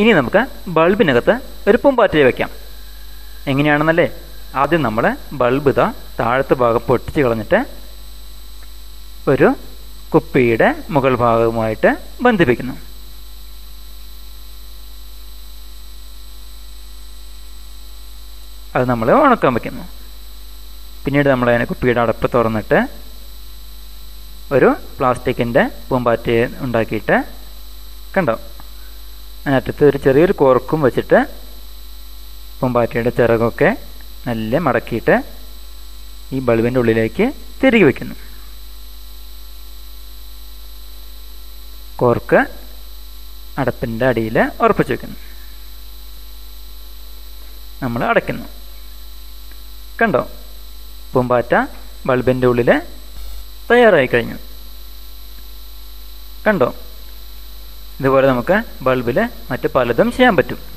ഇനി നമുക്ക് ബൾബിനകത്ത് ഒരു പൂമ്പാറ്റയെ വയ്ക്കാം എങ്ങനെയാണെന്നല്ലേ? ആദ്യം നമ്മൾ ബൾബ് ഇതാ താഴത്തെ ഭാഗം പൊട്ടിച്ച് കളഞ്ഞിട്ട് ഒരു കുപ്പിയുടെ മുകൾ ഭാഗവുമായിട്ട് ബന്ധിപ്പിക്കുന്നു. അത് നമ്മൾ ഉണക്കാൻ വയ്ക്കുന്നു പിന്നീട് നമ്മൾ അതിനെ കുപ്പിയുടെ അടപ്പ് തുറന്നിട്ട് ഒരു പ്ലാസ്റ്റിക്കിന്റെ പൂമ്പാറ്റയെ ഉണ്ടാക്കിയിട്ട് കണ്ടോ? അതിനറ്റത്ത് ഒരു ചെറിയൊരു കോർക്കും വെച്ചിട്ട് പൂമ്പാറ്റയുടെ ചിറകൊക്കെ നല്ല മടക്കിയിട്ട് ഈ ബൾബിന്റെ ഉള്ളിലേക്ക് തിരികെ വയ്ക്കുന്നു കോർക്ക് അടപ്പിന്റെ അടിയിൽ ഉറപ്പിച്ച് വെക്കുന്നു. നമ്മൾ അടയ്ക്കുന്നു. കണ്ടോ? പൂമ്പാറ്റ ബൾബിന്റെ ഉള്ളിൽ തയ്യാറായി കഴിഞ്ഞു. കണ്ടോ? ഇതുപോലെ നമുക്ക് ബൾബിൽ മറ്റ് പലതും ചെയ്യാൻ പറ്റും.